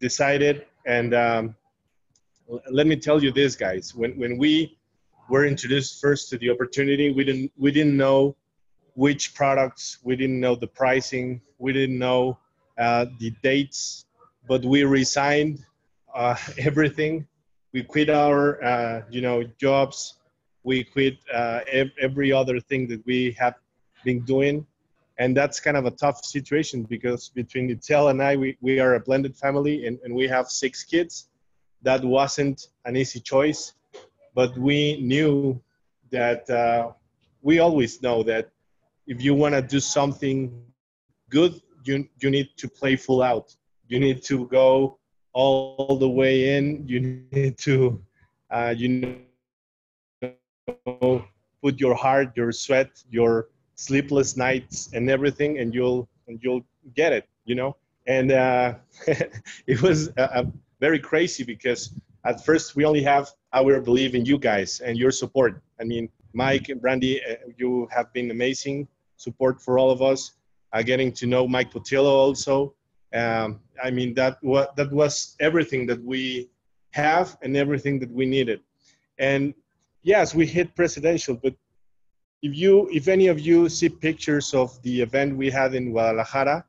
decided, and um, let me tell you this, guys. When when we were introduced first to the opportunity, we didn't we didn't know which products, we didn't know the pricing, we didn't know uh, the dates, but we resigned uh, everything. We quit our uh, you know jobs. We quit uh, every other thing that we have been doing and that's kind of a tough situation because between Itzel and I, we, we are a blended family and, and we have six kids. That wasn't an easy choice, but we knew that uh, we always know that if you want to do something good, you, you need to play full out. You need to go all the way in. You need to, uh, you know, put your heart, your sweat, your sleepless nights and everything and you'll and you'll get it you know? And uh, it was uh, very crazy because at first we only have our belief in you guys and your support. I mean mike and brandy uh, you have been amazing support for all of us uh, getting to know mike Potillo also. Um, i mean that what that was everything that we have and everything that we needed. And yes we hit presidential but if you if any of you see pictures of the event we had in guadalajara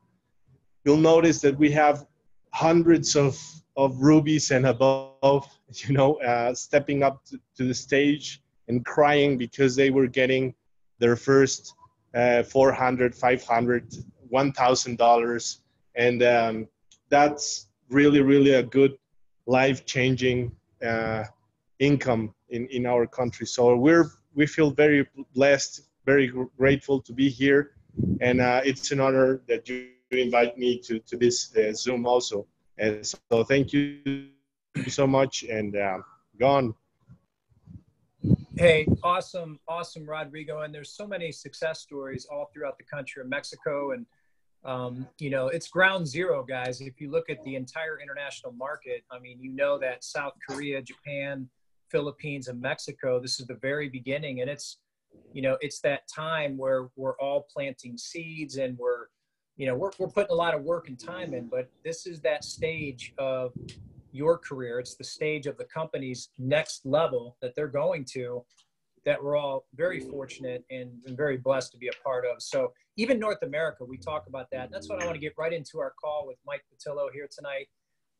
you'll notice that we have hundreds of of rubies and above you know uh, stepping up to, to, the stage and crying because they were getting their first uh, 400 500 1000 dollars. And um, that's really really a good life changing uh, income in in our country. So we're we feel very blessed, very grateful to be here, and uh, it's an honor that you invite me to to this uh, Zoom also. And so thank you so much, and uh, gone. Hey, awesome, awesome, Rodrigo. And there's so many success stories all throughout the country of Mexico. And, um, you know, it's ground zero, guys. If you look at the entire international market, I mean, you know that South Korea, Japan, Philippines and Mexico. This is the very beginning, and it's you know it's that time where we're all planting seeds and we're you know we're, we're putting a lot of work and time in but this is that stage of your career. It's the stage of the company's next level that they're going to that we're all very fortunate and, and very blessed to be a part of. So even north america we talk about that. That's what i want to get right into our call with mike Potillo here tonight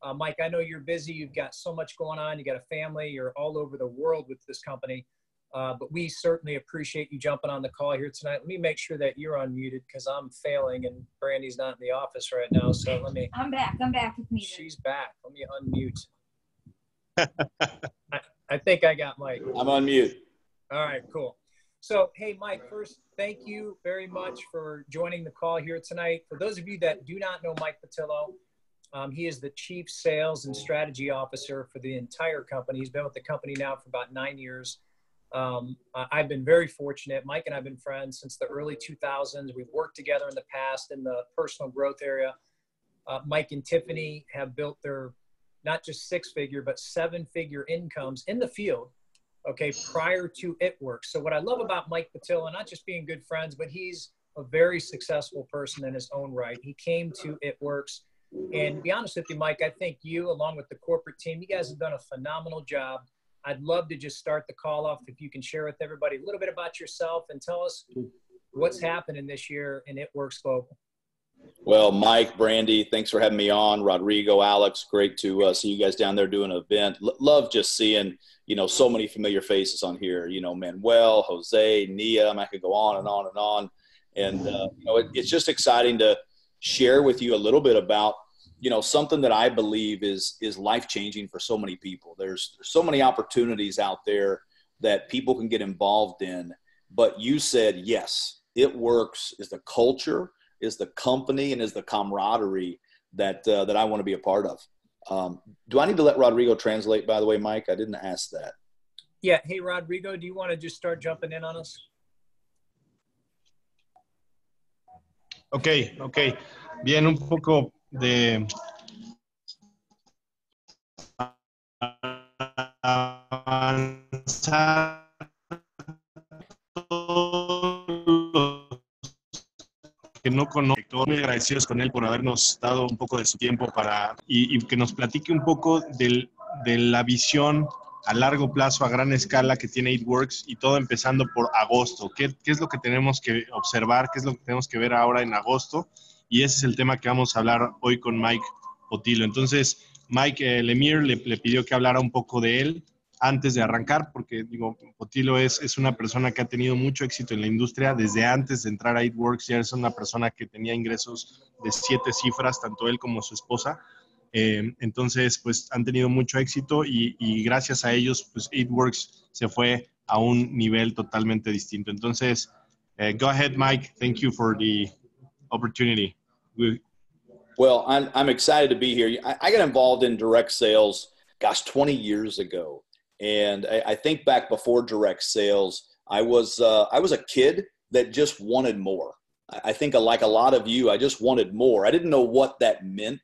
uh, Mike, I know you're busy. You've got so much going on. You got a family. You're all over the world with this company. Uh, but we certainly appreciate you jumping on the call here tonight. Let me make sure that you're unmuted because I'm failing and Brandy's not in the office right now. So let me. I'm back. I'm back with me. She's back. Let me unmute. I, I think I got Mike. I'm on mute. All right, cool. So, hey, Mike, first, thank you very much for joining the call here tonight. For those of you that do not know Mike Potillo, um, he is the chief sales and strategy officer for the entire company. He's been with the company now for about nine years. Um, I've been very fortunate. Mike and I've been friends since the early 2000s. We've worked together in the past in the personal growth area. Uh, Mike and Tiffany have built their not just six figure, but seven figure incomes in the field, okay, prior to It Works. So, what I love about Mike Potillo, not just being good friends, but he's a very successful person in his own right. He came to It Works and to be honest with you, Mike, I think you, along with the corporate team, you guys have done a phenomenal job. I'd love to just start the call off if you can share with everybody a little bit about yourself and tell us what's happening this year in It Works Global. Well, Mike, Brandy, thanks for having me on. Rodrigo, Alex, great to uh, see you guys down there doing an event. L- love just seeing, you know, so many familiar faces on here. You know, Manuel, Jose, Nia. I could go on and on and on. And uh, you know, it, it's just exciting to share with you a little bit about you know something that I believe is is life changing for so many people. There's, there's so many opportunities out there that people can get involved in. But you said yes, it works. Is the culture, is the company, and is the camaraderie that uh, that I want to be a part of. Um, do I need to let Rodrigo translate? By the way, Mike, I didn't ask that. Yeah. Hey, Rodrigo, do you want to just start jumping in on us? Ok, ok. Bien, un poco de avanzar que no con muy agradecidos con él por habernos dado un poco de su tiempo para y, que nos platique un poco del, de la visión a largo plazo, a gran escala que tiene Works y todo empezando por agosto. ¿Qué, ¿Qué, es lo que tenemos que observar? ¿Qué es lo que tenemos que ver ahora en agosto? Y ese es el tema que vamos a hablar hoy con Mike Potilo. Entonces, Mike eh, Lemire le, le, pidió que hablara un poco de él antes de arrancar, porque digo, Potilo es, es una persona que ha tenido mucho éxito en la industria desde antes de entrar a Works, ya es una persona que tenía ingresos de siete cifras, tanto él como su esposa. Eh, entonces, pues han tenido mucho éxito y, gracias a ellos, pues Works se fue a un nivel totalmente distinto. Entonces, uh, go ahead, Mike. Thank you for the opportunity. We, well, I'm, I'm excited to be here. I, I, got involved in direct sales, gosh, 20 years ago. And I, I think back before direct sales, I was, uh, I was a kid that just wanted more. I think like a lot of you, I just wanted more. I didn't know what that meant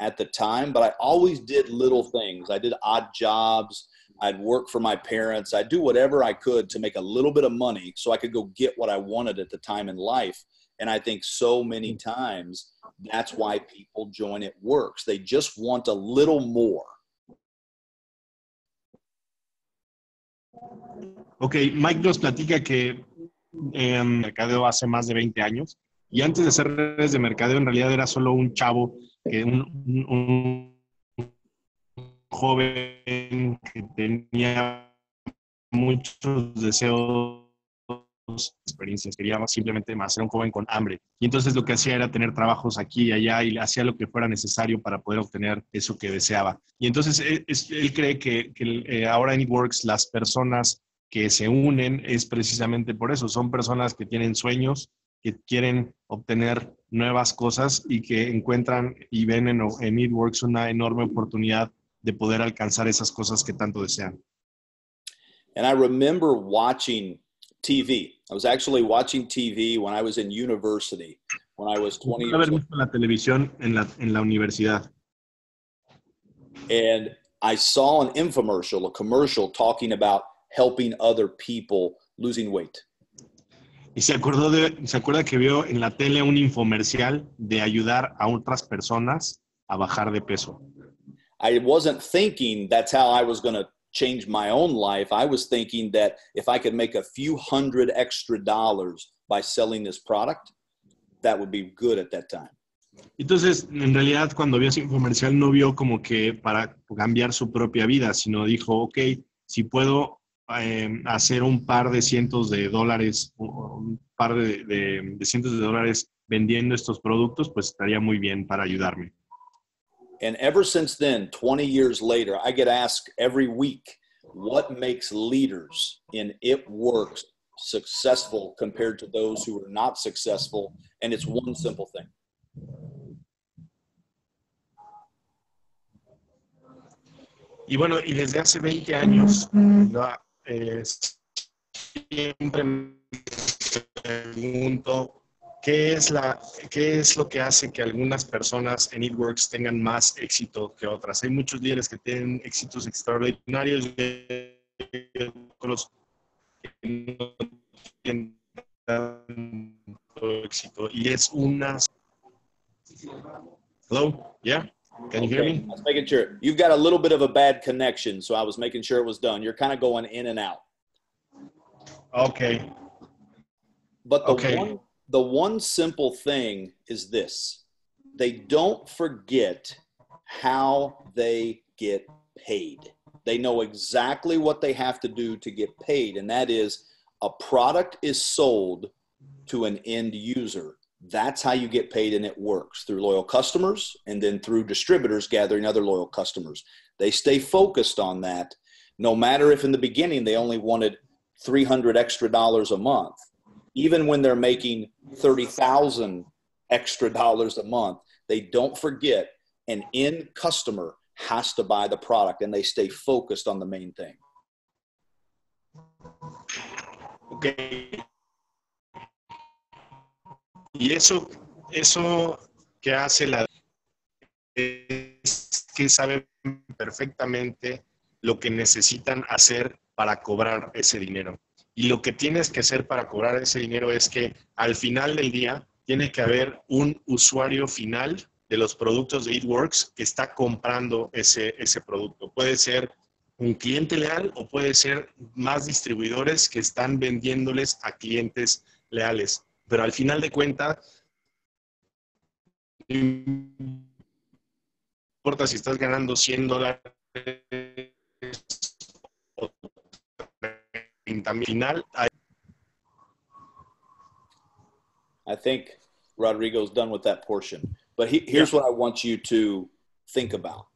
at the time, but I always did little things. I did odd jobs. I'd work for my parents. I'd do whatever I could to make a little bit of money so I could go get what I wanted at the time in life. And I think so many mm. times that's why people join it works. They just want a little more. Ok, Mike nos platica que en mercadeo hace más de 20 años y antes de ser redes de mercadeo en realidad era solo un chavo, que un, un, un joven que tenía muchos deseos experiencias, quería simplemente más, ser un joven con hambre. Y entonces lo que hacía era tener trabajos aquí y allá y hacía lo que fuera necesario para poder obtener eso que deseaba. Y entonces él, e, él cree que, que eh, ahora en eWorks las personas que se unen es precisamente por eso, son personas que tienen sueños, que quieren obtener nuevas cosas y que encuentran y ven en, en eWorks una enorme oportunidad de poder alcanzar esas cosas que tanto desean. And I remember watching TV. I was actually watching TV when I was in university, when I was 20 years old. la televisión en la, en la universidad. And I saw an infomercial, a commercial talking about helping other people losing weight. Y se acordó de, se acuerda que vio en la tele un infomercial de ayudar a otras personas a bajar de peso. I wasn't thinking that's how I was going to change my own life, I was thinking that if I could make a few hundred extra dollars by selling this product, that would be good at that time. Entonces, en realidad, cuando vio ese infomercial, no vio como que para cambiar su propia vida, sino dijo, ok, si puedo eh, hacer un par de cientos de dólares, un par de, de, de cientos de dólares vendiendo estos productos, pues estaría muy bien para ayudarme. And ever since then, 20 years later, I get asked every week, what makes leaders in It Works successful compared to those who are not successful? And it's one simple thing. Y bueno, y desde hace 20 años, eh, siempre me pregunto ¿Qué es, la, ¿Qué es lo que hace que algunas personas en It Works tengan más éxito que otras? Hay muchos líderes que tienen éxitos extraordinarios y otros que no tienen éxito. Y es una... Hello? Yeah? Can you hear me? I was making sure. You've got a little bit of a bad connection, so I was making sure it was done. You're kind of going in and out. Okay. But the okay. one the one simple thing is this they don't forget how they get paid. They know exactly what they have to do to get paid, and that is a product is sold to an end user. That's how you get paid, and it works through loyal customers and then through distributors gathering other loyal customers. They stay focused on that, no matter if in the beginning they only wanted 300 extra dollars a month even when they're making 30,000 extra dollars a month, they don't forget an end customer has to buy the product and they stay focused on the main thing. Okay. Y eso, eso que hace la es que saben perfectamente lo que necesitan hacer para cobrar ese dinero. Y lo que tienes que hacer para cobrar ese dinero es que al final del día tiene que haber un usuario final de los productos de EatWorks que está comprando ese, ese producto. Puede ser un cliente leal o puede ser más distribuidores que están vendiéndoles a clientes leales. Pero al final de cuentas, no importa si estás ganando 100 dólares final. I think Rodrigo's done with that portion. But he, here's yeah. what I want you to think about.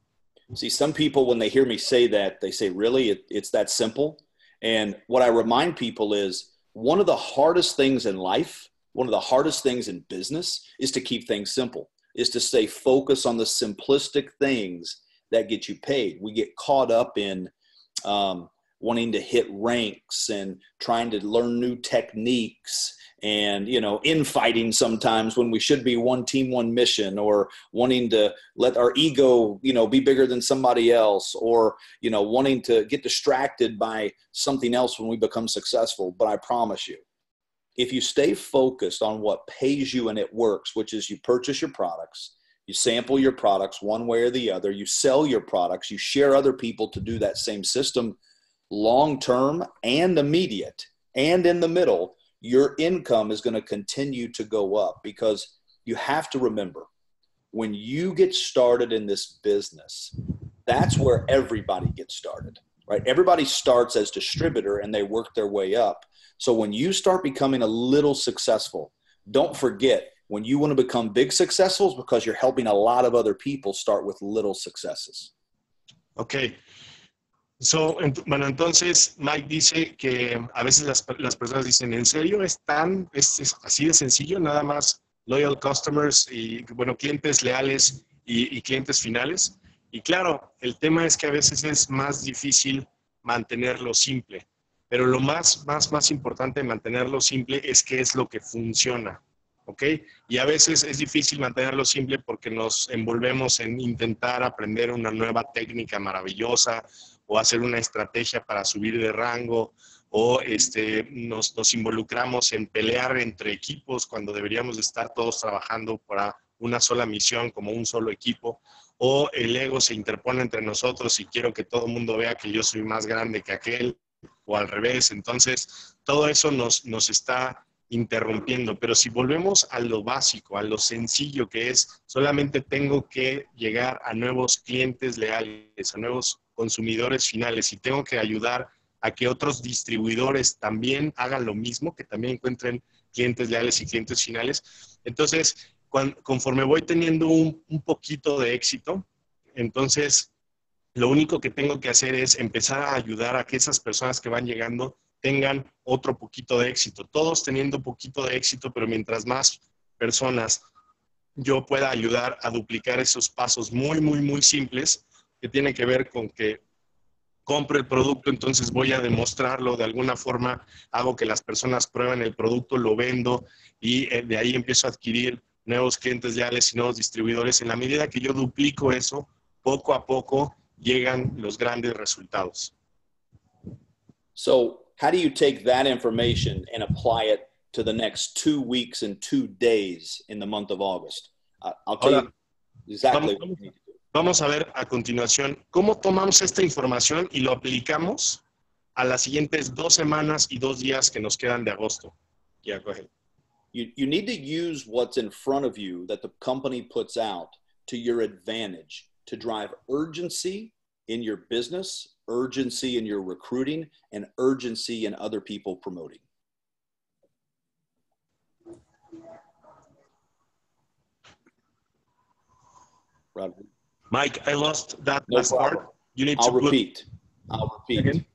See, some people, when they hear me say that, they say, Really? It, it's that simple? And what I remind people is one of the hardest things in life, one of the hardest things in business is to keep things simple, is to stay focused on the simplistic things that get you paid. We get caught up in um, wanting to hit ranks and trying to learn new techniques and you know infighting sometimes when we should be one team one mission or wanting to let our ego you know be bigger than somebody else or you know wanting to get distracted by something else when we become successful. But i promise you if you stay focused on what pays you and it works which is you purchase your products you sample your products one way or the other you sell your products you share other people to do that same system long term and immediate and in the middle your income is going to continue to go up because you have to remember when you get started in this business, that's where everybody gets started, right? Everybody starts as distributor and they work their way up. So when you start becoming a little successful, don't forget when you want to become big successfuls because you're helping a lot of other people start with little successes. Okay. So, bueno, entonces Mike dice que a veces las, las personas dicen, ¿en serio es tan, es, así de sencillo? Nada más loyal customers y, bueno, clientes leales y, y, clientes finales. Y claro, el tema es que a veces es más difícil mantenerlo simple, pero lo más, más, más importante de mantenerlo simple es qué es lo que funciona. ¿ok? Y a veces es difícil mantenerlo simple porque nos envolvemos en intentar aprender una nueva técnica maravillosa o hacer una estrategia para subir de rango o este, nos, nos involucramos en pelear entre equipos cuando deberíamos estar todos trabajando para una sola misión como un solo equipo o el ego se interpone entre nosotros y quiero que todo el mundo vea que yo soy más grande que aquel o al revés. Entonces, todo eso nos, nos está interrumpiendo. Pero si volvemos a lo básico, a lo sencillo que es, solamente tengo que llegar a nuevos clientes leales, a nuevos consumidores finales y tengo que ayudar a que otros distribuidores también hagan lo mismo, que también encuentren clientes leales y clientes finales. Entonces, conforme voy teniendo un, poquito de éxito, entonces lo único que tengo que hacer es empezar a ayudar a que esas personas que van llegando tengan otro poquito de éxito. Todos teniendo poquito de éxito, pero mientras más personas yo pueda ayudar a duplicar esos pasos muy, muy, muy simples que tienen que ver con que compro el producto, entonces voy a demostrarlo de alguna forma, hago que las personas prueben el producto, lo vendo y eh, de ahí empiezo a adquirir nuevos clientes leales y nuevos distribuidores. En la medida que yo duplico eso, poco a poco llegan los grandes resultados. So, how do you take that information and apply it to the next two weeks and two days in the month of August? Uh, I'll tell Hola. you exactly vamos, what you need to do. Vamos a ver a continuación cómo tomamos esta información y lo aplicamos a las siguientes dos semanas y dos días que nos quedan de agosto. Yeah, go ahead. You, you need to use what's in front of you that the company puts out to your advantage to drive urgency in your business urgency in your recruiting and urgency in other people promoting. Mike, I lost that no last problem. part. You need I'll to repeat. I'll repeat. Again?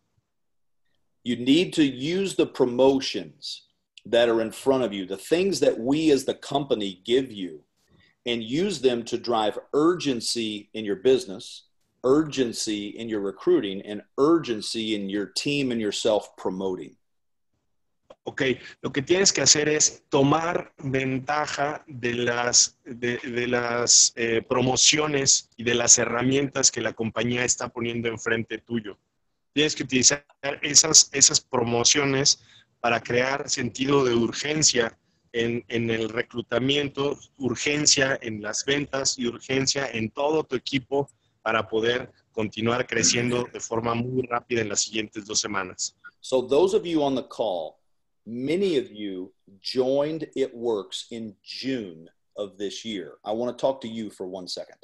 You need to use the promotions that are in front of you, the things that we as the company give you, and use them to drive urgency in your business, urgency in your recruiting and urgency in your team and yourself promoting. Ok, lo que tienes que hacer es tomar ventaja de las, de, las eh, promociones y de las herramientas que la compañía está poniendo enfrente tuyo. Tienes que utilizar esas, esas promociones para crear sentido de urgencia en, en, el reclutamiento, urgencia en las ventas y urgencia en todo tu equipo para poder continuar creciendo de forma muy rápida en las siguientes dos semanas. So those of you on the call, many of you joined It Works in June of this year. I want to talk to you for one second.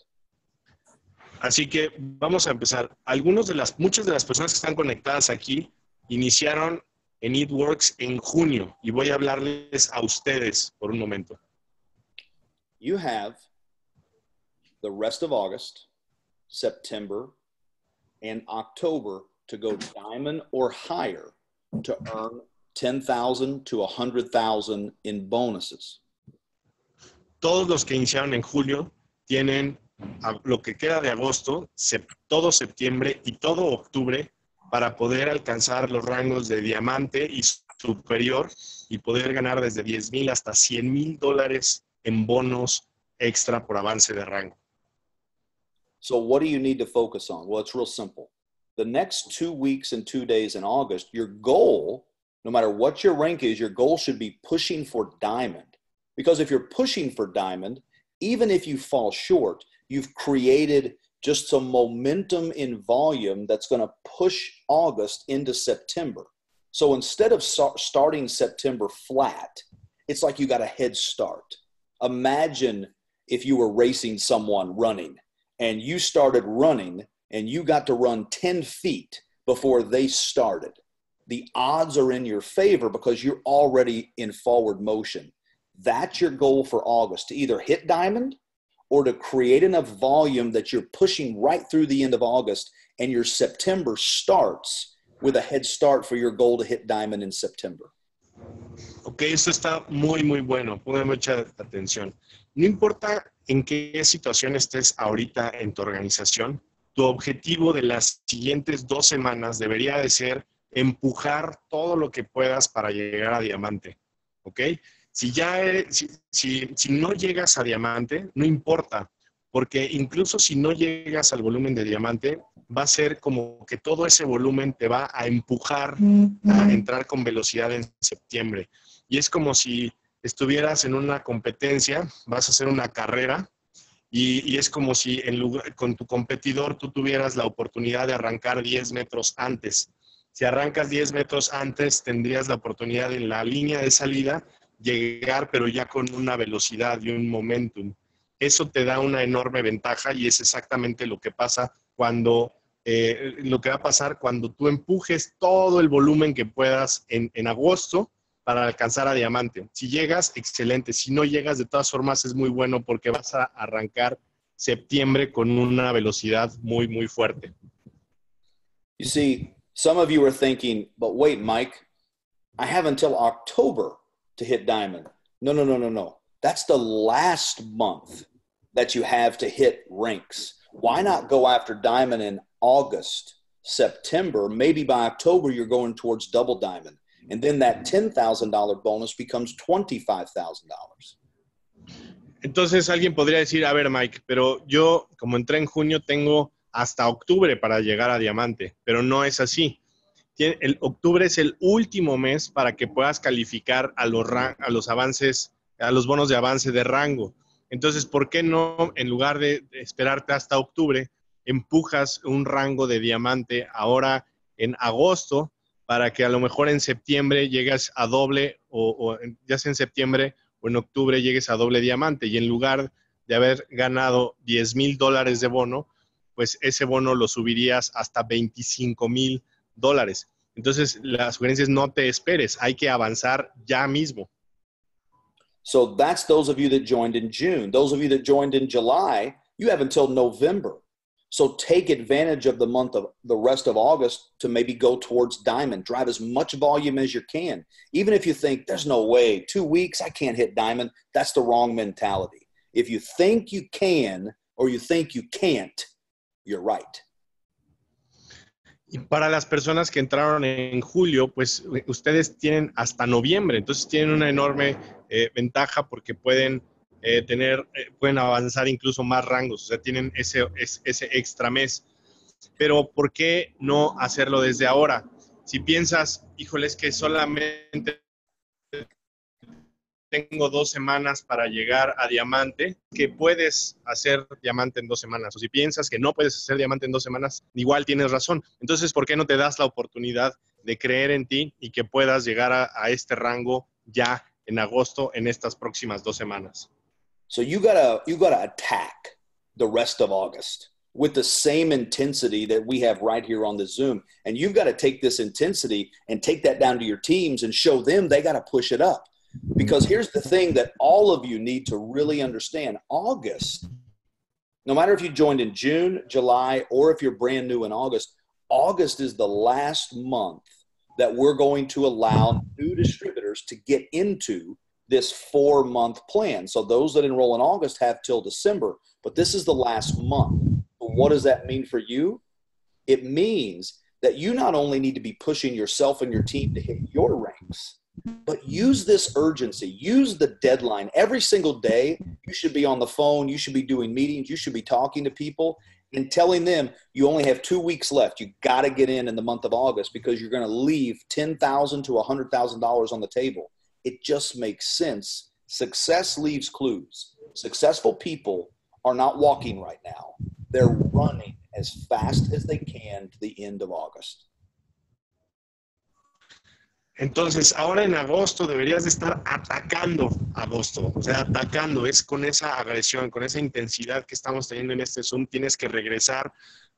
Así que vamos a empezar. Algunos de las, muchas de las personas que están conectadas aquí iniciaron en It Works en junio y voy a hablarles a ustedes por un momento. You have the rest of August, September, and October to go diamond or higher to earn 10,000 to 100,000 in bonuses. Todos los que iniciaron en julio tienen lo que queda de agosto, todo septiembre y todo octubre para poder alcanzar los rangos de diamante y superior y poder ganar desde 10 mil hasta 100 mil dólares en bonos extra por avance de rango. So what do you need to focus on? Well, it's real simple. The next two weeks and two days in August, your goal, no matter what your rank is, your goal should be pushing for diamond. Because if you're pushing for diamond, even if you fall short, you've created just some momentum in volume that's going to push August into September. So instead of starting September flat, it's like you got a head start. Imagine if you were racing someone running and you started running and you got to run 10 feet before they started. The odds are in your favor because you're already in forward motion. That's your goal for August to either hit diamond or to create enough volume that you're pushing right through the end of August and your September starts with a head start for your goal to hit diamond in September. Ok, eso está muy, muy bueno. Pongan mucha atención. No importa en qué situación estés ahorita en tu organización, tu objetivo de las siguientes dos semanas debería de ser empujar todo lo que puedas para llegar a diamante. ¿Ok? Si ya si, no llegas a diamante, no importa, porque incluso si no llegas al volumen de diamante, va a ser como que todo ese volumen te va a empujar a entrar con velocidad en septiembre. Y es como si estuvieras en una competencia, vas a hacer una carrera y, es como si en lugar, con tu competidor tú tuvieras la oportunidad de arrancar 10 metros antes. Si arrancas 10 metros antes, tendrías la oportunidad en la línea de salida llegar, pero ya con una velocidad y un momentum. Eso te da una enorme ventaja y es exactamente lo que pasa cuando, eh, lo que va a pasar cuando tú empujes todo el volumen que puedas en, agosto para alcanzar a diamante. Si llegas, excelente. Si no llegas, de todas formas, es muy bueno porque vas a arrancar septiembre con una velocidad muy, muy fuerte. You see, some of you are thinking, but wait, Mike, I have until October to hit diamond. No, no, no, no, no. That's the last month that you have to hit ranks. Why not go after diamond in August, September? Maybe by October, you're going towards double diamond. And then that $10,000 bonus becomes $25,000. Entonces alguien podría decir, a ver Mike, pero yo como entré en junio tengo hasta octubre para llegar a diamante, pero no es así el octubre es el último mes para que puedas calificar a los, a los avances, a los bonos de avance de rango. Entonces, ¿por qué no, en lugar de esperarte hasta octubre, empujas un rango de diamante ahora en agosto para que a lo mejor en septiembre llegues a doble o, o ya sea en septiembre o en octubre llegues a doble diamante y en lugar de haber ganado 10 mil dólares de bono, pues ese bono lo subirías hasta 25 mil dólares. Entonces, la sugerencia es no te esperes, hay que avanzar ya mismo. So that's those of you that joined in June. Those of you that joined in July, you have until November. So take advantage of the month of the rest of August to maybe go towards diamond. Drive as much volume as you can. Even if you think there's no way, two weeks, I can't hit diamond, that's the wrong mentality. If you think you can or you think you can't, you're right. Y para las personas que entraron en julio, pues ustedes tienen hasta noviembre, entonces tienen una enorme eh, ventaja porque pueden eh, tener, eh, pueden avanzar incluso más rangos, o sea, tienen ese, ese extra mes. Pero ¿por qué no hacerlo desde ahora? Si piensas, híjole, es que solamente tengo dos semanas para llegar a diamante, que puedes hacer diamante en dos semanas. O si piensas que no puedes hacer diamante en dos semanas, igual tienes razón. Entonces, ¿por qué no te das la oportunidad de creer en ti y que puedas llegar a, este rango ya en agosto en estas próximas dos semanas? So you gotta you gotta attack the rest of August with the same intensity that we have right here on the Zoom. And you've got to take this intensity and take that down to your teams and show them they got to push it up. Because here's the thing that all of you need to really understand August, no matter if you joined in June, July, or if you're brand new in August, August is the last month that we're going to allow new distributors to get into this four month plan. So those that enroll in August have till December, but this is the last month. What does that mean for you? It means that you not only need to be pushing yourself and your team to hit your ranks, but use this urgency, use the deadline. Every single day, you should be on the phone, you should be doing meetings, you should be talking to people and telling them you only have two weeks left. You got to get in in the month of August because you're going to leave $10,000 to $100,000 on the table. It just makes sense. Success leaves clues. Successful people are not walking right now, they're running as fast as they can to the end of August. Entonces, ahora en agosto deberías de estar atacando agosto, o sea, atacando, es con esa agresión, con esa intensidad que estamos teniendo en este Zoom, tienes que regresar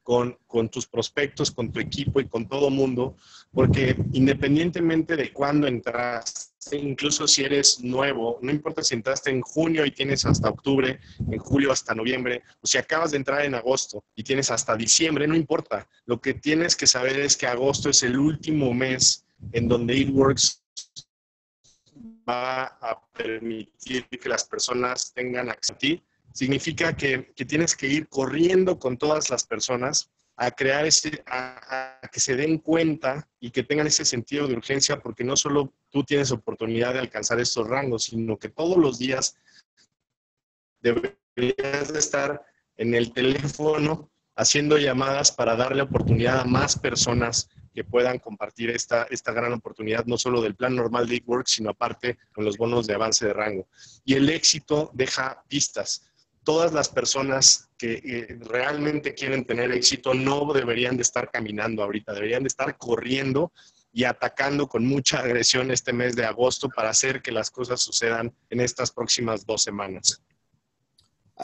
con, con tus prospectos, con tu equipo y con todo mundo, porque independientemente de cuándo entraste, incluso si eres nuevo, no importa si entraste en junio y tienes hasta octubre, en julio hasta noviembre, o si acabas de entrar en agosto y tienes hasta diciembre, no importa. Lo que tienes que saber es que agosto es el último mes en donde ItWorks va a permitir que las personas tengan acceso a ti, significa que, que, tienes que ir corriendo con todas las personas a crear ese, a, que se den cuenta y que tengan ese sentido de urgencia, porque no solo tú tienes oportunidad de alcanzar estos rangos, sino que todos los días deberías de estar en el teléfono haciendo llamadas para darle oportunidad a más personas que puedan compartir esta, esta gran oportunidad, no solo del plan normal de Works, sino aparte con los bonos de avance de rango. Y el éxito deja pistas. Todas las personas que eh, realmente quieren tener éxito no deberían de estar caminando ahorita, deberían de estar corriendo y atacando con mucha agresión este mes de agosto para hacer que las cosas sucedan en estas próximas dos semanas.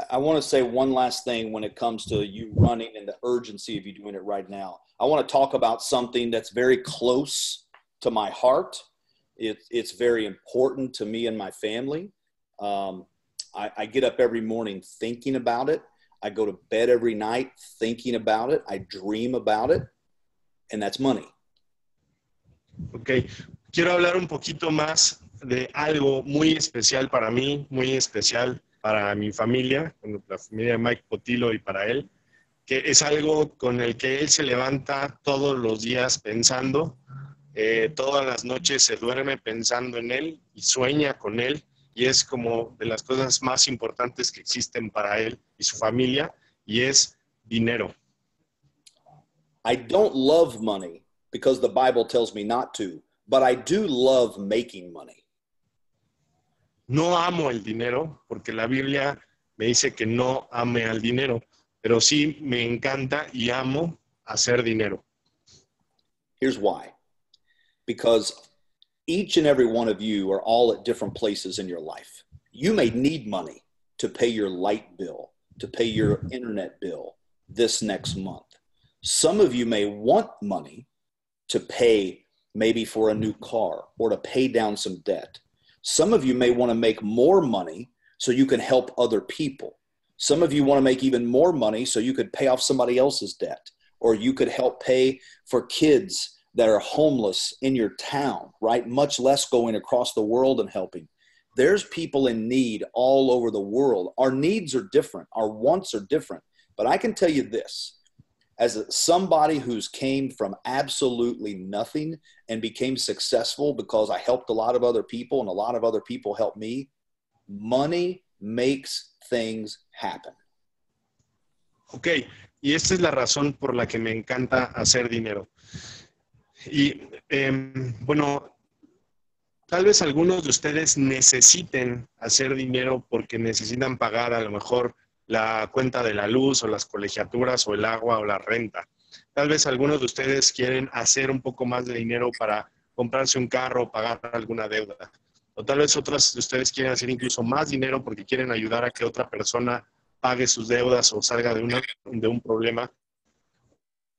I want to say one last thing when it comes to you running and the urgency of you doing it right now. I want to talk about something that's very close to my heart. It, it's very important to me and my family. Um, I, I get up every morning thinking about it. I go to bed every night thinking about it. I dream about it, and that's money. Ok, quiero hablar un poquito más de algo muy especial para mí, muy especial para mi familia, la familia de Mike Potilo y para él, que es algo con el que él se levanta todos los días pensando, eh, todas las noches se duerme pensando en él y sueña con él y es como de las cosas más importantes que existen para él y su familia y es dinero. I don't love money because the Bible tells me not to, but I do love making money. No amo el dinero porque la Biblia me dice que no ame al dinero, pero sí me encanta y amo hacer dinero. Here's why. Because each and every one of you are all at different places in your life. You may need money to pay your light bill, to pay your internet bill this next month. Some of you may want money to pay maybe for a new car or to pay down some debt. Some of you may want to make more money so you can help other people. Some of you want to make even more money so you could pay off somebody else's debt or you could help pay for kids that are homeless in your town, right? Much less going across the world and helping. There's people in need all over the world. Our needs are different, our wants are different. But I can tell you this as somebody who's came from absolutely nothing and became successful because I helped a lot of other people and a lot of other people helped me, money makes things happen. Ok, y esta es la razón por la que me encanta hacer dinero. Y eh, bueno, Tal vez algunos de ustedes necesiten hacer dinero porque necesitan pagar a lo mejor la cuenta de la luz o las colegiaturas o el agua o la renta. Tal vez algunos de ustedes quieren hacer un poco más de dinero para comprarse un carro o pagar alguna deuda. O tal vez otros de ustedes quieren hacer incluso más dinero porque quieren ayudar a que otra persona pague sus deudas o salga de, una, de un problema.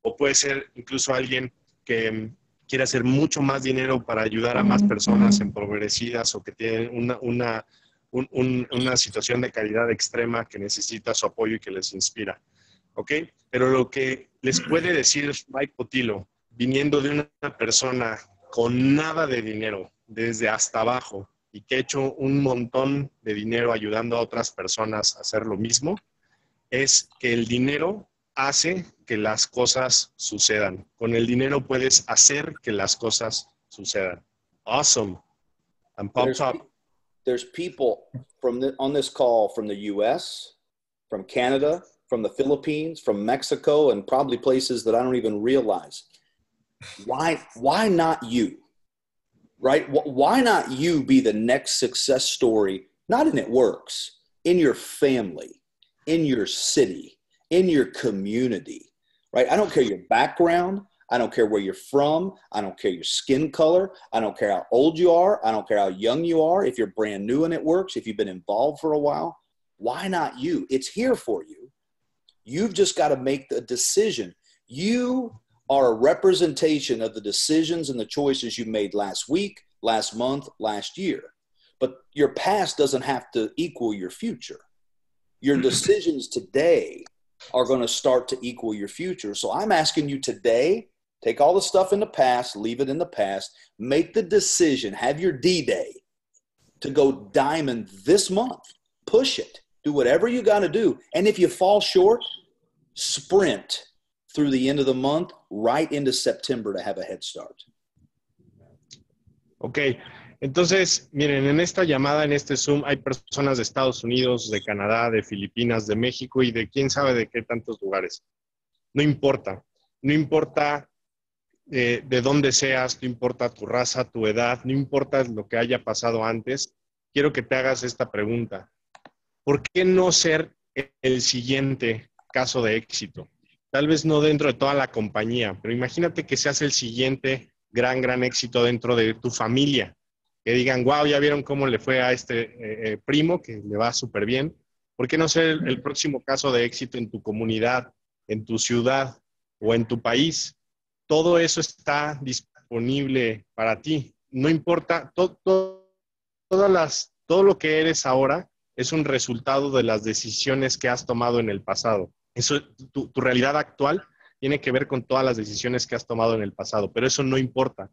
O puede ser incluso alguien que quiere hacer mucho más dinero para ayudar a más personas empobrecidas o que tienen una, una, una situación de calidad extrema que necesita su apoyo y que les inspira. ¿Ok? Pero lo que les puede decir Mike Potilo, viniendo de una persona con nada de dinero, desde hasta abajo, y que ha hecho un montón de dinero ayudando a otras personas a hacer lo mismo, es que el dinero hace que las cosas sucedan. Con el dinero puedes hacer que las cosas sucedan. Awesome. And pop there's, There's people from the, on this call from the U.S., from Canada, from the Philippines, from Mexico, and probably places that I don't even realize. Why? Why not you? Right? Why not you be the next success story? Not in it works in your family, in your city, in your community right? I don't care your background. I don't care where you're from. I don't care your skin color. I don't care how old you are. I don't care how young you are. If you're brand new and it works, if you've been involved for a while, why not you? It's here for you. You've just got to make the decision. You are a representation of the decisions and the choices you made last week, last month, last year. But your past doesn't have to equal your future. Your mm-hmm. decisions today are going to start to equal your future. So I'm asking you today take all the stuff in the past, leave it in the past, make the decision, have your D day to go diamond this month. Push it, do whatever you got to do. And if you fall short, sprint through the end of the month right into September to have a head start. Okay. Entonces, miren, en esta llamada, en este Zoom, hay personas de Estados Unidos, de Canadá, de Filipinas, de México y de quién sabe de qué tantos lugares. No importa, no importa eh, de dónde seas, no importa tu raza, tu edad, no importa lo que haya pasado antes, quiero que te hagas esta pregunta. ¿Por qué no ser el siguiente caso de éxito? Tal vez no dentro de toda la compañía, pero imagínate que seas el siguiente gran, gran éxito dentro de tu familia que digan, wow, ya vieron cómo le fue a este eh, eh, primo, que le va súper bien. ¿Por qué no ser el, próximo caso de éxito en tu comunidad, en tu ciudad o en tu país? Todo eso está disponible para ti. No importa, todas las, todo lo que eres ahora es un resultado de las decisiones que has tomado en el pasado. Eso, tu, tu realidad actual tiene que ver con todas las decisiones que has tomado en el pasado, pero eso no importa.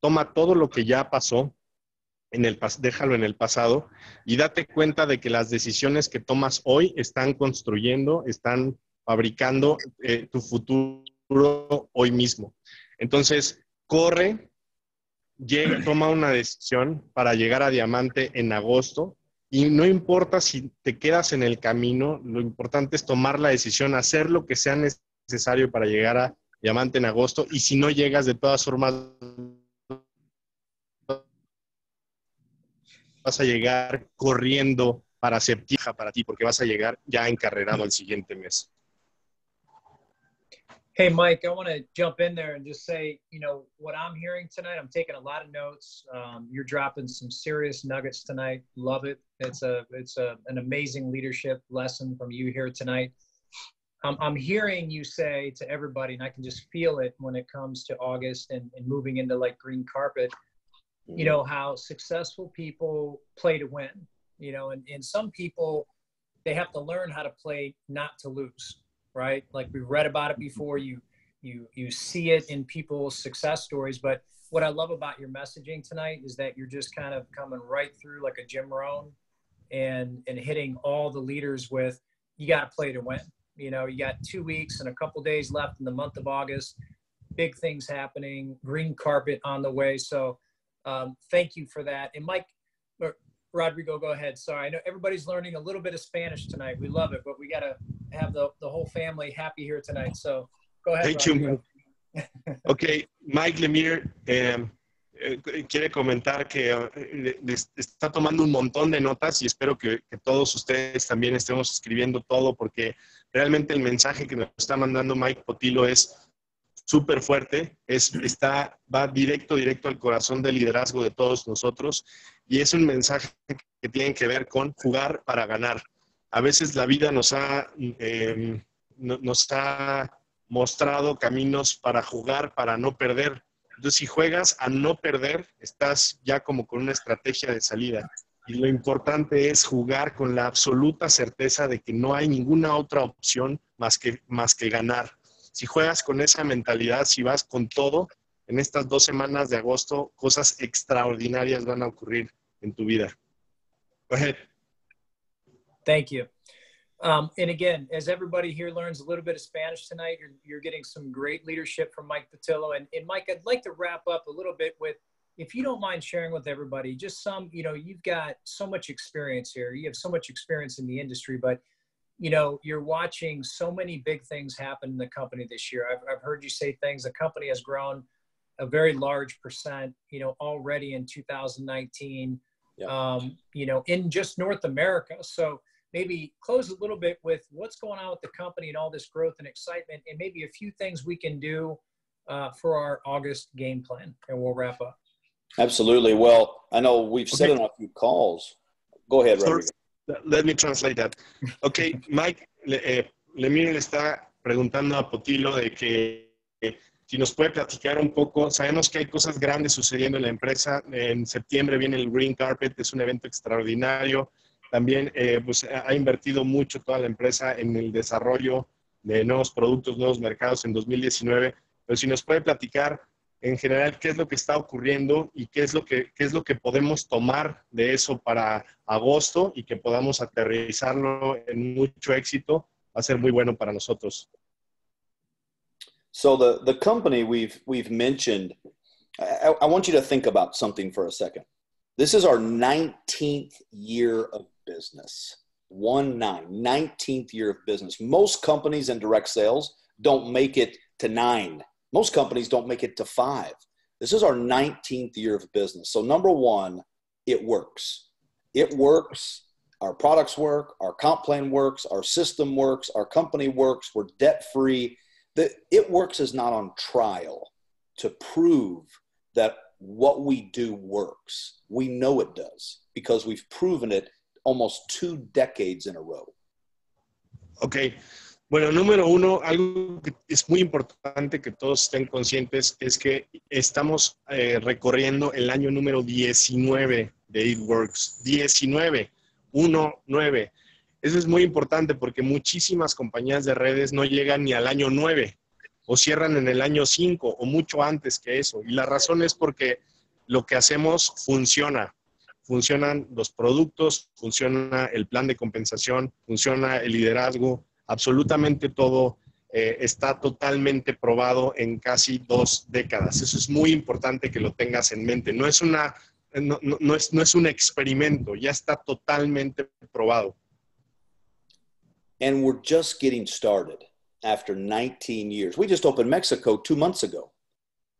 Toma todo lo que ya pasó, en el, déjalo en el pasado y date cuenta de que las decisiones que tomas hoy están construyendo, están fabricando eh, tu futuro hoy mismo. Entonces, corre, llega, toma una decisión para llegar a diamante en agosto y no importa si te quedas en el camino, lo importante es tomar la decisión, hacer lo que sea necesario para llegar a diamante en agosto y si no llegas de todas formas vas a llegar corriendo para Septija para ti, porque vas a llegar ya encarrerado al siguiente mes. Hey, Mike, I want to jump in there and just say, you know, what I'm hearing tonight, I'm taking a lot of notes. Um, you're dropping some serious nuggets tonight. Love it. It's a, it's a, an amazing leadership lesson from you here tonight. I'm, I'm hearing you say to everybody, and I can just feel it when it comes to August and, and moving into like green carpet you know how successful people play to win you know and, and some people they have to learn how to play not to lose right? Like we've read about it before. You you you see it in people's success stories. But what i love about your messaging tonight is that you're just kind of coming right through like a jim rohn and and hitting all the leaders with you got to play to win. You know you got two weeks and a couple days left in the month of august. Big things happening green carpet on the way. So um, thank you for that. And Mike, Rodrigo, go ahead. Sorry, I know everybody's learning a little bit of Spanish tonight. We love it, but we got to have the, the whole family happy here tonight. So go ahead. Thank Rodrigo. you. ok, Mike Lemire, eh, eh, quiere comentar que eh, está tomando un montón de notas y espero que, todos ustedes también estemos escribiendo todo porque realmente el mensaje que nos está mandando Mike Potilo es súper fuerte, es, está, va directo, directo al corazón del liderazgo de todos nosotros y es un mensaje que tiene que ver con jugar para ganar. A veces la vida nos ha, em, nos ha mostrado caminos para jugar, para no perder entonces, si juegas a no perder, estás ya como con una estrategia de salida. Y lo importante es jugar con la absoluta certeza de que no hay ninguna otra opción más que, más que ganar. Si juegas con esa mentalidad, si vas con todo, en estas dos semanas de agosto, cosas extraordinarias van a ocurrir en tu vida. Thank you. Um, and again, as everybody here learns a little bit of Spanish tonight, you're, you're getting some great leadership from Mike Potillo. And, and Mike, I'd like to wrap up a little bit with, if you don't mind sharing with everybody, just some, you know, you've got so much experience here. You have so much experience in the industry, but you know, you're watching so many big things happen in the company this year. I've, I've heard you say things. The company has grown a very large percent, you know, already in 2019, yeah. um, you know, in just North America. So, maybe close a little bit with what's going on with the company and all this growth and excitement, and maybe a few things we can do uh, for our August game plan, and we'll wrap up. Absolutely. Well, I know we've said okay. on a few calls. Go ahead, Rodrigo. Let me translate that. Okay, Mike, eh, Lemire le está preguntando a Potillo de que eh, si nos puede platicar un poco. Sabemos que hay cosas grandes sucediendo en la empresa. En septiembre viene el Green Carpet, es un evento extraordinario. También eh, pues, ha invertido mucho toda la empresa en el desarrollo de nuevos productos, nuevos mercados en 2019. Pero si nos puede platicar en general qué es lo que está ocurriendo y qué es lo que, qué es lo que podemos tomar de eso para agosto y que podamos aterrizarlo en mucho éxito, va a ser muy bueno para nosotros. So the, the company we've, we've mentioned, I, I want you to think about something for a second. This is our 19th year of business. One nine, 19th year of business. Most companies in direct sales don't make it to nine. Most companies don't make it to five. This is our 19th year of business. So, number one, it works. It works. Our products work. Our comp plan works. Our system works. Our company works. We're debt free. The It Works is not on trial to prove that what we do works. We know it does because we've proven it almost two decades in a row. Ok. Bueno, número uno, algo que es muy importante que todos estén conscientes es que estamos eh, recorriendo el año número 19 de It Works. 19, 1, 9. Eso es muy importante porque muchísimas compañías de redes no llegan ni al año 9 o cierran en el año 5 o mucho antes que eso. Y la razón es porque lo que hacemos funciona funcionan los productos, funciona el plan de compensación, funciona el liderazgo, absolutamente todo eh, está totalmente probado en casi dos décadas. Eso es muy importante que lo tengas en mente. No es, una, no, no, no es, no es un experimento, ya está totalmente probado. And we're just getting started after 19 years. We just opened Mexico two months ago.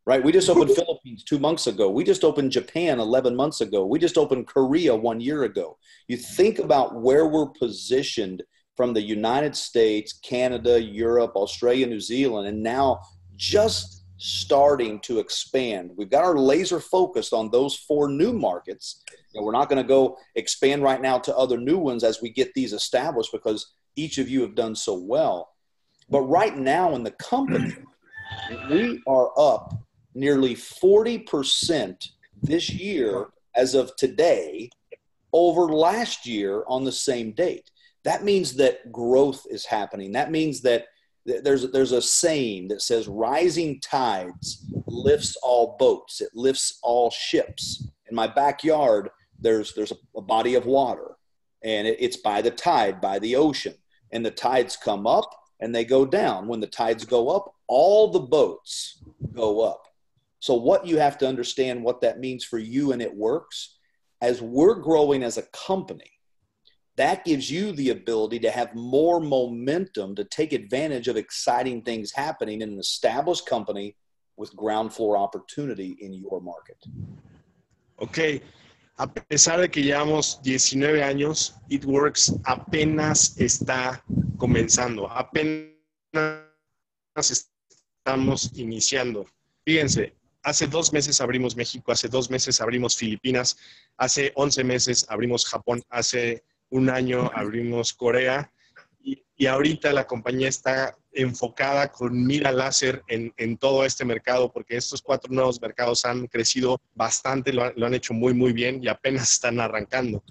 right? We just opened Philippines two months ago. We just opened Japan 11 months ago. We just opened Korea one year ago. You think about where we're positioned from the United States, Canada, Europe, Australia, New Zealand, and now just starting to expand. We've got our laser focused on those four new markets. And we're not going to go expand right now to other new ones as we get these established because each of you have done so well. But right now in the company, we are up nearly 40% this year as of today over last year on the same date. That means that growth is happening. That means that there's there's a saying that says rising tides lifts all boats. It lifts all ships. In my backyard, there's there's a, body of water, and it, it's by the tide, by the ocean, and the tides come up and they go down. When the tides go up, all the boats go up. So, what you have to understand what that means for you and It Works as we're growing as a company, that gives you the ability to have more momentum to take advantage of exciting things happening in an established company with ground floor opportunity in your market. Ok, a pesar de que llevamos 19 años, It Works apenas está comenzando, apenas estamos iniciando. Fíjense, hace dos meses abrimos México, hace dos meses abrimos Filipinas, hace 11 meses abrimos Japón, hace un año abrimos Corea y, y ahorita la compañía está enfocada con mira láser en, en, todo este mercado, porque estos cuatro nuevos mercados han crecido bastante, lo, han hecho muy, muy bien y apenas están arrancando.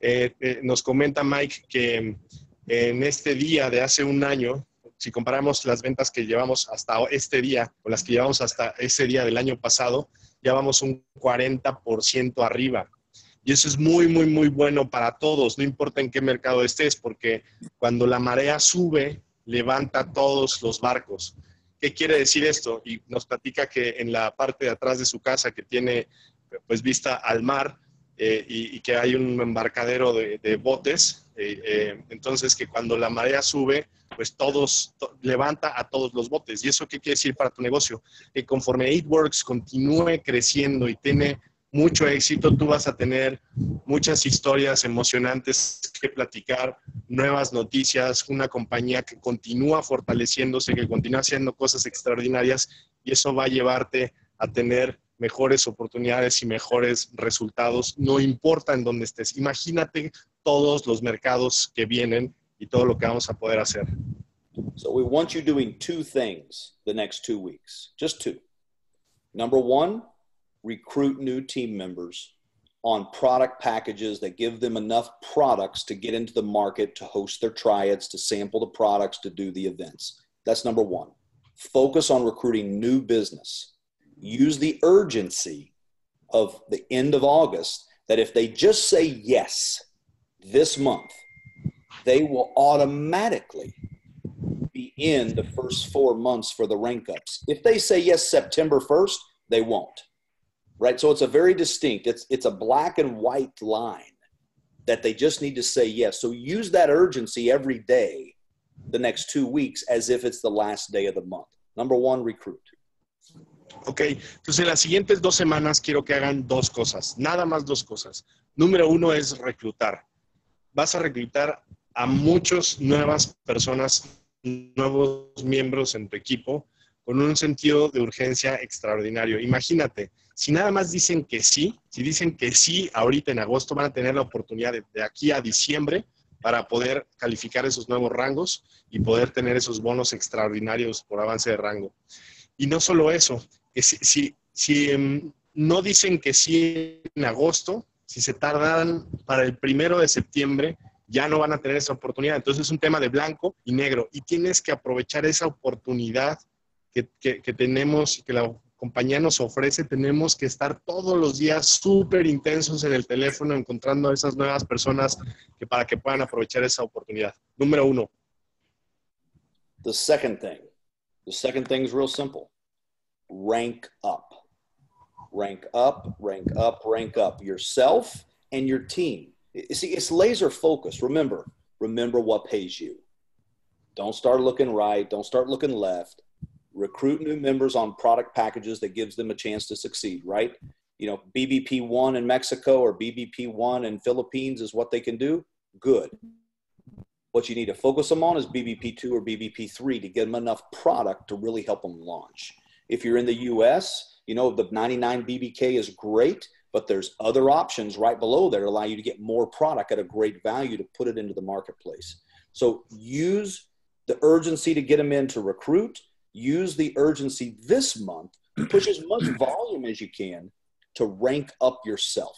Eh, eh, nos comenta Mike que en este día de hace un año, si comparamos las ventas que llevamos hasta este día con las que llevamos hasta ese día del año pasado, ya vamos un 40% arriba. Y eso es muy, muy, muy bueno para todos, no importa en qué mercado estés, porque cuando la marea sube, levanta todos los barcos. ¿Qué quiere decir esto? Y nos platica que en la parte de atrás de su casa, que tiene pues vista al mar eh, y, y, que hay un embarcadero de, de botes, eh, eh, entonces que cuando la marea sube, pues todos, to, levanta a todos los botes. ¿Y eso qué quiere decir para tu negocio? Que conforme Works continúe creciendo y tiene mucho éxito, tú vas a tener muchas historias emocionantes que platicar, nuevas noticias, una compañía que continúa fortaleciéndose, que continúa haciendo cosas extraordinarias y eso va a llevarte a tener mejores oportunidades y mejores resultados, no importa en dónde estés. Imagínate todos los mercados que vienen y todo lo que vamos a poder hacer. So we want you doing two things the next two weeks, just two. Number one, recruit new team members on product packages that give them enough products to get into the market, to host their triads, to sample the products, to do the events. That's number one. Focus on recruiting new business. Use the urgency of the end of August that if they just say yes this month, they will automatically be in the first four months for the rank ups. If they say yes September 1st, they won't right? So it's a very distinct, it's, it's a black and white line that they just need to say yes. So use that urgency every day the next two weeks as if it's the last day of the month. Number one, recruit. Ok, entonces en las siguientes dos semanas quiero que hagan dos cosas, nada más dos cosas. Número uno es reclutar. Vas a reclutar a muchas nuevas personas, nuevos miembros en tu equipo con un sentido de urgencia extraordinario. Imagínate, si nada más dicen que sí, si dicen que sí ahorita en agosto, van a tener la oportunidad de, de aquí a diciembre para poder calificar esos nuevos rangos y poder tener esos bonos extraordinarios por avance de rango. Y no solo eso, si, si, si um, no dicen que sí en agosto, si se tardan para el primero de septiembre, ya no van a tener esa oportunidad. Entonces es un tema de blanco y negro y tienes que aprovechar esa oportunidad que, que, que tenemos, que la compañía nos ofrece, tenemos que estar todos los días súper intensos en el teléfono encontrando a esas nuevas personas que para que puedan aprovechar esa oportunidad. Número uno. The second thing, the second thing is real simple. Rank up. Rank up, rank up, rank up yourself and your team. See, it's laser focused. Remember, remember what pays you. Don't start looking right. Don't start looking left recruit new members on product packages that gives them a chance to succeed, right? You know, BBP1 in Mexico or BBP1 in Philippines is what they can do. Good. What you need to focus them on is BBP2 or BBP3 to get them enough product to really help them launch. If you're in the US, you know, the 99 BBK is great, but there's other options right below there allow you to get more product at a great value to put it into the marketplace. So use the urgency to get them in to recruit use the urgency this month to push as much volume as you can to rank up yourself.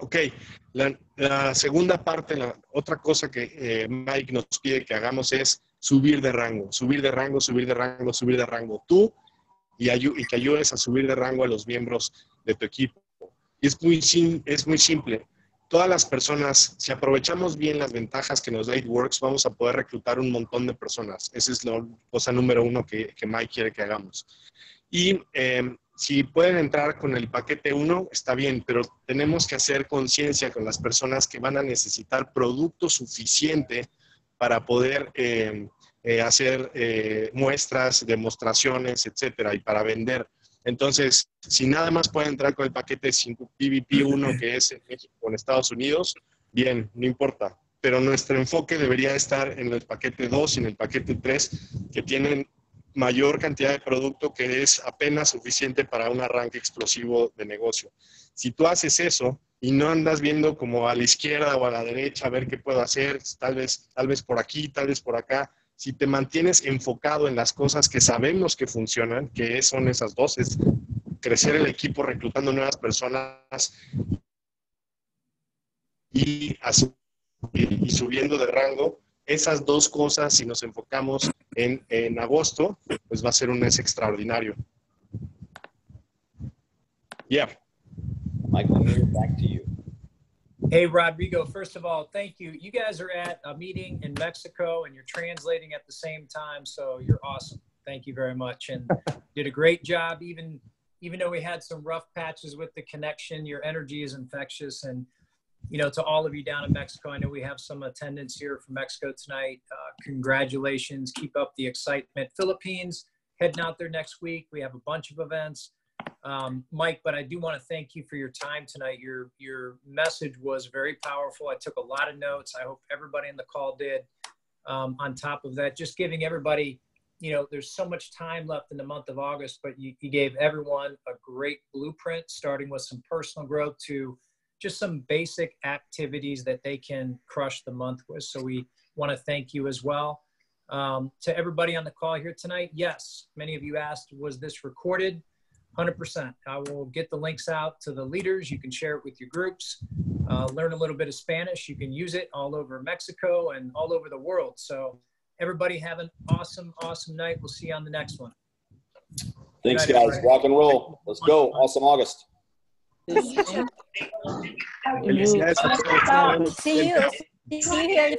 Ok, la, la segunda parte, la otra cosa que eh, Mike nos pide que hagamos es subir de rango, subir de rango, subir de rango, subir de rango. Tú y, y que ayudes a subir de rango a los miembros de tu equipo. Y es muy, es muy simple. Todas las personas, si aprovechamos bien las ventajas que nos da Works, vamos a poder reclutar un montón de personas. Esa es la cosa número uno que, Mike quiere que hagamos. Y eh, si pueden entrar con el paquete 1, está bien, pero tenemos que hacer conciencia con las personas que van a necesitar producto suficiente para poder eh, eh, hacer eh, muestras, demostraciones, etcétera, y para vender. Entonces, si nada más puede entrar con el paquete 5 PVP 1 que es en México en Estados Unidos, bien, no importa. Pero nuestro enfoque debería estar en el paquete 2 y en el paquete 3, que tienen mayor cantidad de producto que es apenas suficiente para un arranque explosivo de negocio. Si tú haces eso y no andas viendo como a la izquierda o a la derecha a ver qué puedo hacer, tal vez, tal vez por aquí, tal vez por acá, si te mantienes enfocado en las cosas que sabemos que funcionan, que son esas dos, es crecer el equipo reclutando nuevas personas y, y subiendo de rango, esas dos cosas, si nos enfocamos en, en agosto, pues va a ser un mes extraordinario. Yeah. Michael, back to you. Hey, Rodrigo, first of all, thank you. You guys are at a meeting in Mexico and you're translating at the same time. So you're awesome. Thank you very much. And did a great job. Even, even though we had some rough patches with the connection, your energy is infectious. And, you know, to all of you down in Mexico, I know we have some attendance here from Mexico tonight. Uh, congratulations. Keep up the excitement. Philippines heading out there next week. We have a bunch of events um, Mike, but I do want to thank you for your time tonight. Your your message was very powerful. I took a lot of notes. I hope everybody in the call did. Um, on top of that, just giving everybody, you know, there's so much time left in the month of August, but you, you gave everyone a great blueprint, starting with some personal growth to just some basic activities that they can crush the month with. So we want to thank you as well. Um, to everybody on the call here tonight, yes, many of you asked, was this recorded? 100%. I will get the links out to the leaders. You can share it with your groups, uh, learn a little bit of Spanish. You can use it all over Mexico and all over the world. So, everybody have an awesome, awesome night. We'll see you on the next one. Thanks, guys. Everybody. Rock and roll. Let's go. Awesome August. See you. See you here.